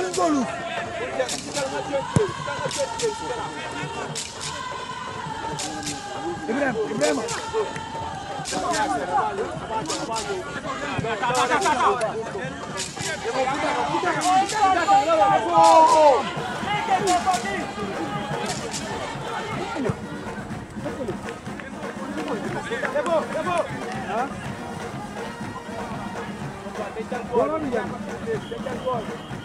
Waruñu koo luus. Ibrahima Ibrahima. Mustafa,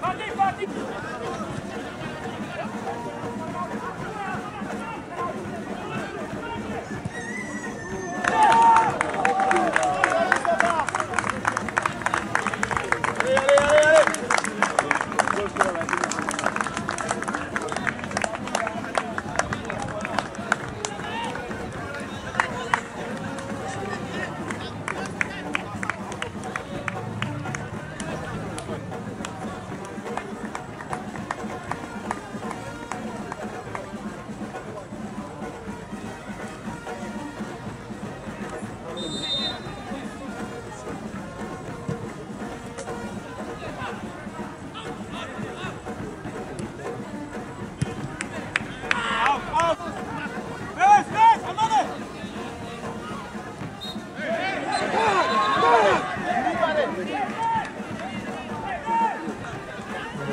Fatti, fatti!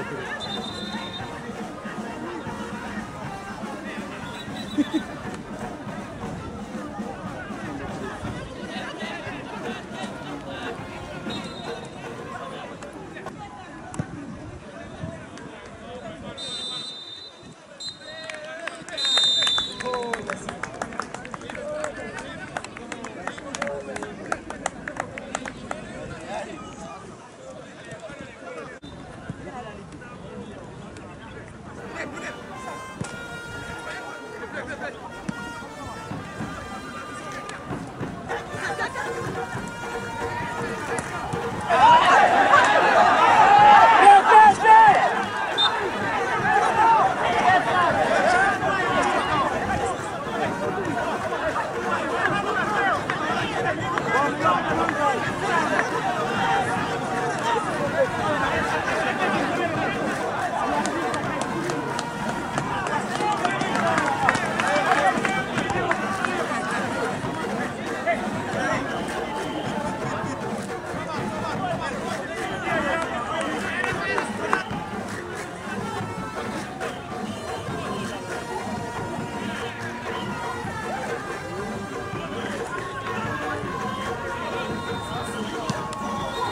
그렇군요.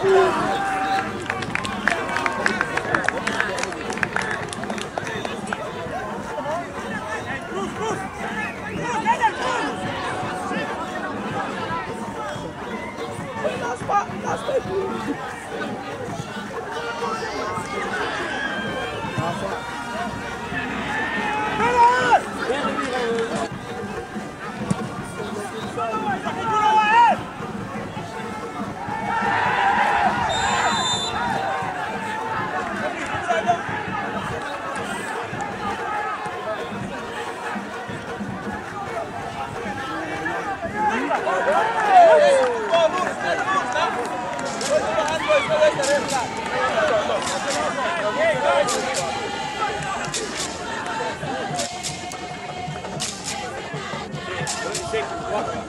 Nossa.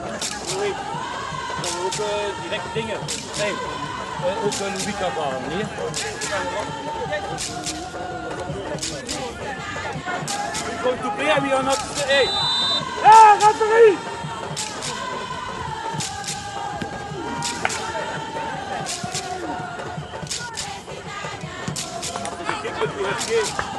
Pas. ook uh, direct dingen. Nee, ook een weekend halen, niet? Going to play, we are not. Hey! Ja, gaat erin! Game. Putas!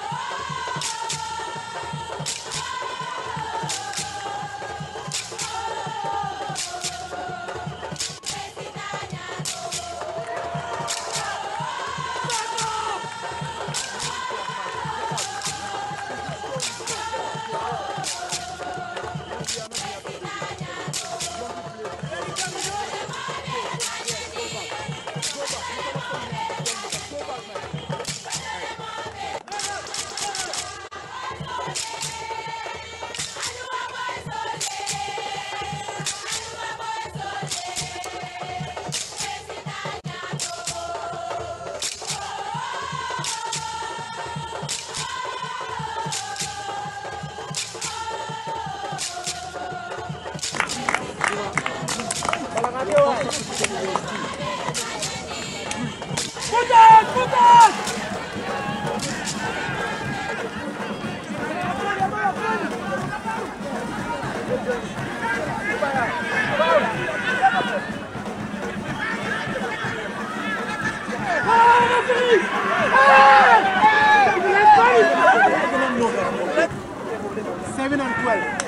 7 and 12.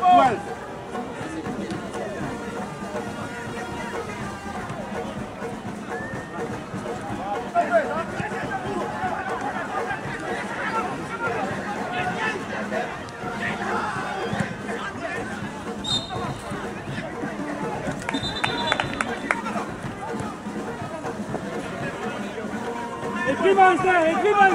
12. Écris-moi un écris-moi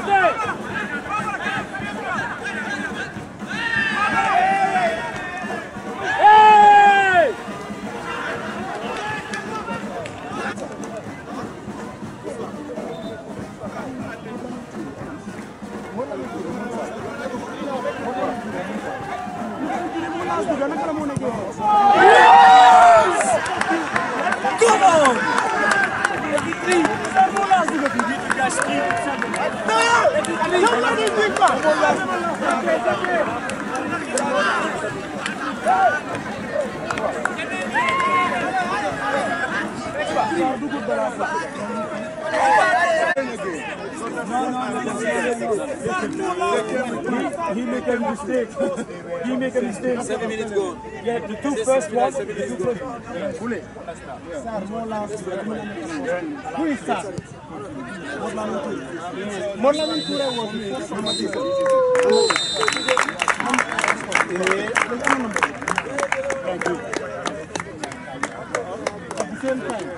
make a mistake. He make a mistake. Seven minutes gone. Yeah, the two first ones. Two first. Who is that? Morlamin Ture was the first Thank you. At the same time.